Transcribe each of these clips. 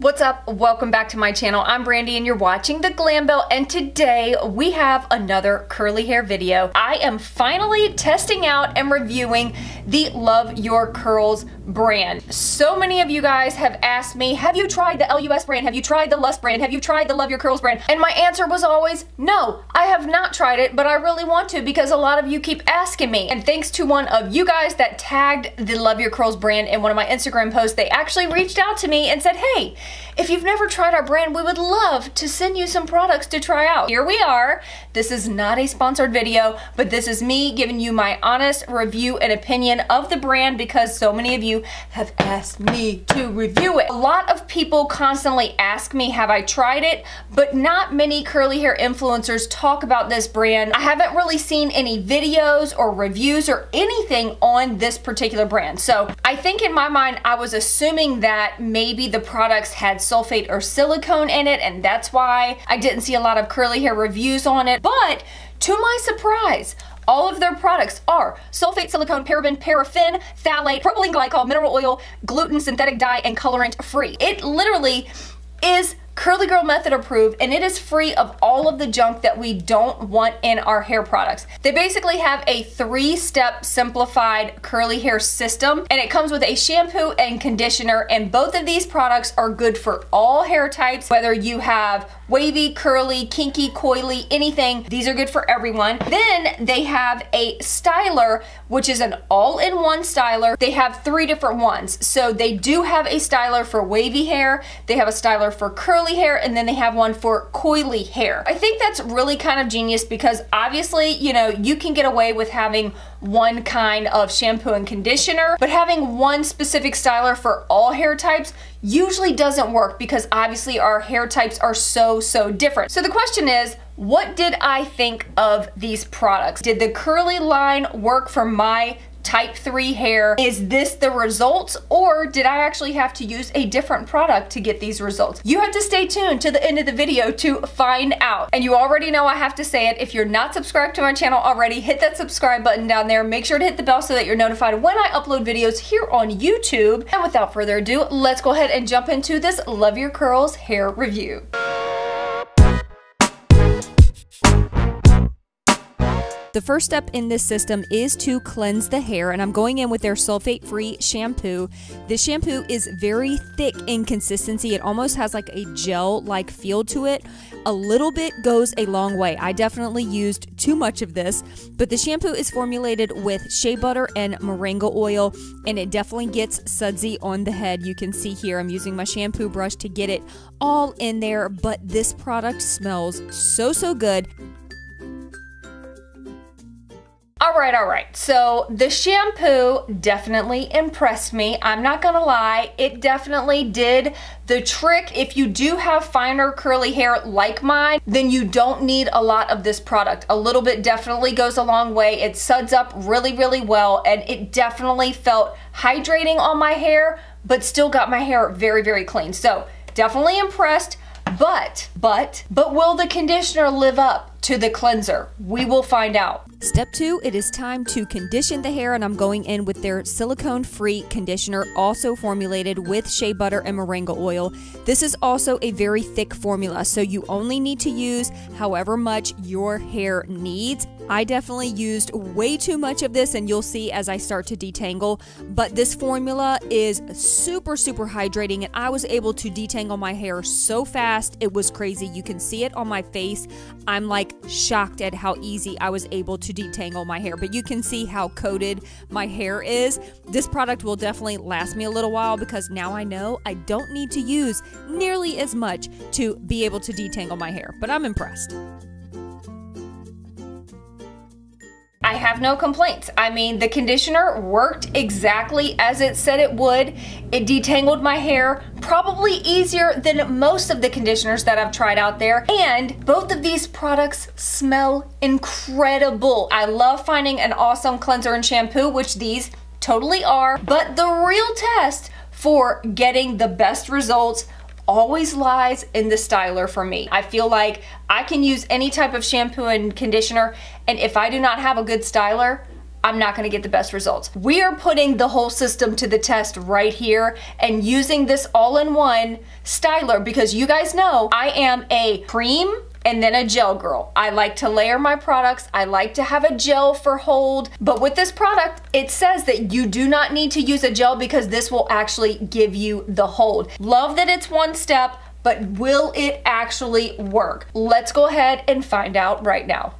What's up? Welcome back to my channel. I'm Brandi and you're watching The Glam Belle and today we have another curly hair video. I am finally testing out and reviewing the Love Your Curls brand. So many of you guys have asked me, have you tried the LUS brand? Have you tried the Lust brand? Have you tried the Love Your Curls brand? And my answer was always, no, I have not tried it, but I really want to because a lot of you keep asking me. And thanks to one of you guys that tagged the Love Your Curls brand in one of my Instagram posts, they actually reached out to me and said, hey, if you've never tried our brand, we would love to send you some products to try out. Here we are. This is not a sponsored video, but this is me giving you my honest review and opinion of the brand because so many of you have asked me to review it. A lot of people constantly ask me, have I tried it? But not many curly hair influencers talk about this brand. I haven't really seen any videos or reviews or anything on this particular brand. So I think in my mind, I was assuming that maybe the products had sulfate or silicone in it and that's why I didn't see a lot of curly hair reviews on it. But to my surprise, all of their products are sulfate, silicone, paraben, paraffin, phthalate, propylene glycol, mineral oil, gluten, synthetic dye, and colorant free. It literally is Curly Girl Method approved and it is free of all of the junk that we don't want in our hair products. They basically have a three-step simplified curly hair system and it comes with a shampoo and conditioner and both of these products are good for all hair types whether you have wavy, curly, kinky, coily, anything. These are good for everyone. Then they have a styler, which is an all-in-one styler. They have three different ones. So they do have a styler for wavy hair, they have a styler for curly hair, and then they have one for coily hair. I think that's really kind of genius because obviously, you know, you can get away with having one kind of shampoo and conditioner, but having one specific styler for all hair types usually doesn't work because obviously our hair types are so, so different. So the question is, what did I think of these products? Did the curly line work for my type 3 hair. Is this the results or did I actually have to use a different product to get these results? You have to stay tuned to the end of the video to find out. And you already know I have to say it. If you're not subscribed to my channel already, hit that subscribe button down there. Make sure to hit the bell so that you're notified when I upload videos here on YouTube. And without further ado, let's go ahead and jump into this Love Your Curls hair review. The first step in this system is to cleanse the hair, and I'm going in with their sulfate free shampoo. This shampoo is very thick in consistency, it almost has like a gel like feel to it. A little bit goes a long way. I definitely used too much of this, but the shampoo is formulated with shea butter and moringa oil, and it definitely gets sudsy on the head. You can see here, I'm using my shampoo brush to get it all in there, but this product smells so, so good. Right, all right. So the shampoo definitely impressed me. I'm not gonna lie, it definitely did the trick. If you do have finer curly hair like mine, then you don't need a lot of this product. A little bit definitely goes a long way. It suds up really, really well, and it definitely felt hydrating on my hair, but still got my hair very, very clean. So definitely impressed. But, but, but will the conditioner live up to the cleanser? We will find out. Step two, it is time to condition the hair, and I'm going in with their silicone free conditioner, also formulated with shea butter and moringa oil. This is also a very thick formula, so you only need to use however much your hair needs. I definitely used way too much of this, and you'll see as I start to detangle. But this formula is super, super hydrating, and I was able to detangle my hair so fast. It was crazy. You can see it on my face. I'm like shocked at how easy I was able to to detangle my hair, but you can see how coated my hair is. This product will definitely last me a little while because now I know I don't need to use nearly as much to be able to detangle my hair, but I'm impressed. Have no complaints. I mean, the conditioner worked exactly as it said it would. It detangled my hair probably easier than most of the conditioners that I've tried out there. And both of these products smell incredible. I love finding an awesome cleanser and shampoo, which these totally are. But the real test for getting the best results always lies in the styler for me. I feel like I can use any type of shampoo and conditioner and if I do not have a good styler, I'm not gonna get the best results. We are putting the whole system to the test right here and using this all-in-one styler because you guys know I am a cream and then a gel girl. I like to layer my products. I like to have a gel for hold. But with this product, it says that you do not need to use a gel because this will actually give you the hold. Love that it's one step, but will it actually work? Let's go ahead and find out right now.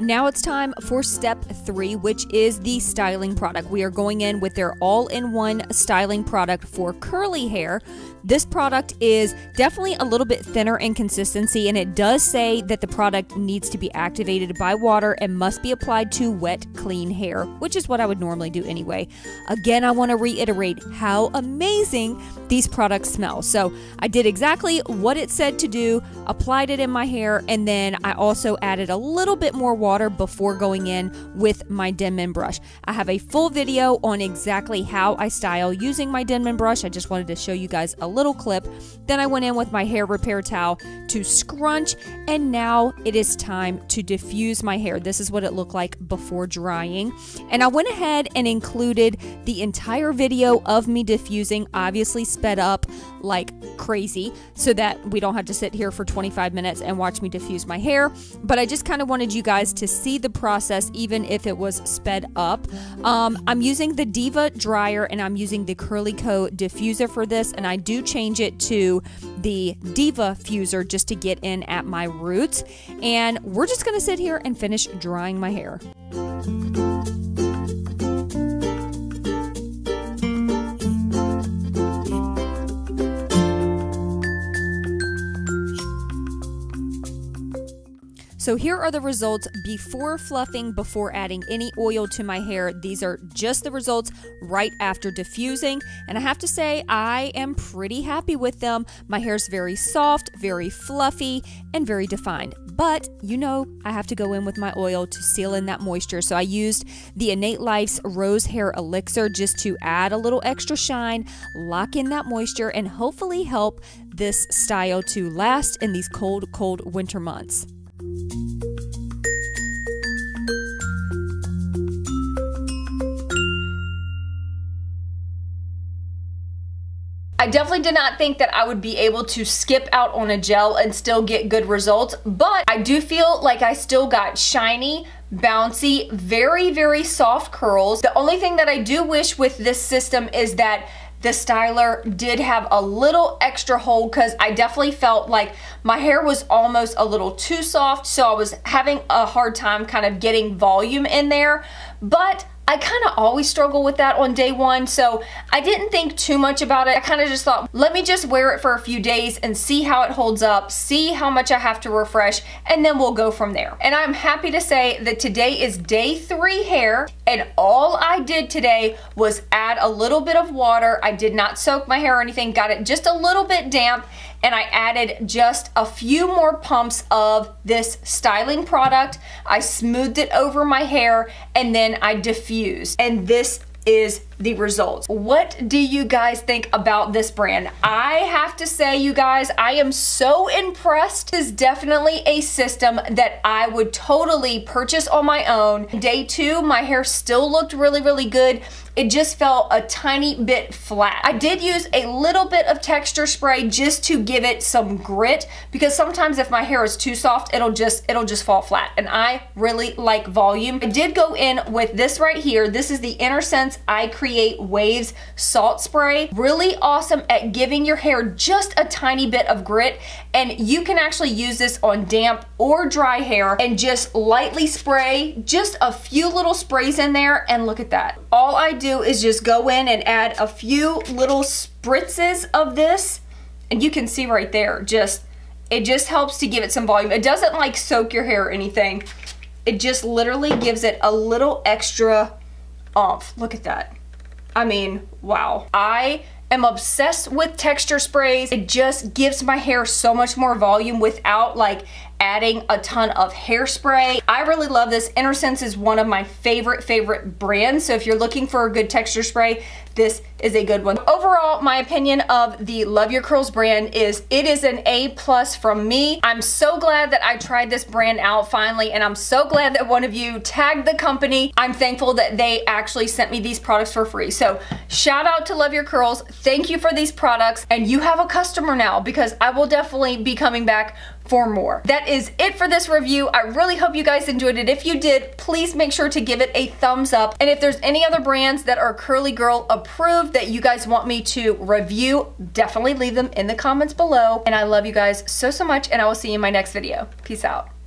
Now it's time for step three, which is the styling product. We are going in with their all in one styling product for curly hair. This product is definitely a little bit thinner in consistency, and it does say that the product needs to be activated by water and must be applied to wet, clean hair, which is what I would normally do anyway. Again, I want to reiterate how amazing these products smell. So I did exactly what it said to do, applied it in my hair, and then I also added a little bit more water water before going in with my Denman brush. I have a full video on exactly how I style using my Denman brush. I just wanted to show you guys a little clip. Then I went in with my Hair Repear towel to scrunch and now it is time to diffuse my hair. This is what it looked like before drying. And I went ahead and included the entire video of me diffusing, obviously sped up like crazy so that we don't have to sit here for 25 minutes and watch me diffuse my hair. But I just kind of wanted you guys to see the process even if it was sped up. Um, I'm using the Deva dryer and I'm using the Curly Co diffuser for this and I do change it to the DevaFuser just to get in at my roots. And we're just to sit here and finish drying my hair. So here are the results before fluffing, before adding any oil to my hair. These are just the results right after diffusing. And I have to say, I am pretty happy with them. My hair is very soft, very fluffy, and very defined. But you know, I have to go in with my oil to seal in that moisture. So I used the Innate Life's Rose Hair Elixir just to add a little extra shine, lock in that moisture, and hopefully help this style to last in these cold, cold winter months. I definitely did not think that I would be able to skip out on a gel and still get good results, but I do feel like I still got shiny, bouncy, very, very soft curls. The only thing that I do wish with this system is that the styler did have a little extra hold because I definitely felt like my hair was almost a little too soft so I was having a hard time kind of getting volume in there but I kind of always struggle with that on day one, so I didn't think too much about it. I kind of just thought, let me just wear it for a few days and see how it holds up, see how much I have to refresh, and then we'll go from there. And I'm happy to say that today is day three hair, and all I did today was add a little bit of water. I did not soak my hair or anything, got it just a little bit damp, and I added just a few more pumps of this styling product. I smoothed it over my hair and then I diffused. And this is the results. What do you guys think about this brand? I have to say, you guys, I am so impressed. This is definitely a system that I would totally purchase on my own. Day two, my hair still looked really, really good it just felt a tiny bit flat. I did use a little bit of texture spray just to give it some grit because sometimes if my hair is too soft, it'll just it'll just fall flat and I really like volume. I did go in with this right here. This is the Innersense I Create Waves Salt Spray. Really awesome at giving your hair just a tiny bit of grit and you can actually use this on damp or dry hair and just lightly spray just a few little sprays in there and look at that. All I do is just go in and add a few little spritzes of this and you can see right there just it just helps to give it some volume it doesn't like soak your hair or anything it just literally gives it a little extra oomph look at that I mean wow. I am obsessed with texture sprays. It just gives my hair so much more volume without like adding a ton of hairspray. I really love this. Innersense is one of my favorite, favorite brands. So if you're looking for a good texture spray, this is a good one. Overall, my opinion of the Love Your Curls brand is it is an A plus from me. I'm so glad that I tried this brand out finally and I'm so glad that one of you tagged the company. I'm thankful that they actually sent me these products for free. So shout out to Love Your Curls. Thank you for these products and you have a customer now because I will definitely be coming back for more. That is it for this review. I really hope you guys enjoyed it. If you did, please make sure to give it a thumbs up. And if there's any other brands that are Curly Girl approved that you guys want me to review, definitely leave them in the comments below. And I love you guys so, so much and I will see you in my next video. Peace out.